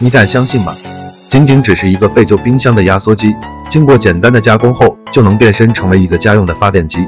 你敢相信吗？仅仅只是一个废旧冰箱的压缩机，经过简单的加工后，就能变身成为一个家用的发电机。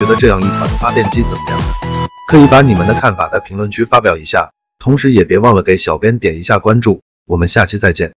觉得这样一款发电机怎么样呢？可以把你们的看法在评论区发表一下，同时也别忘了给小编点一下关注，我们下期再见。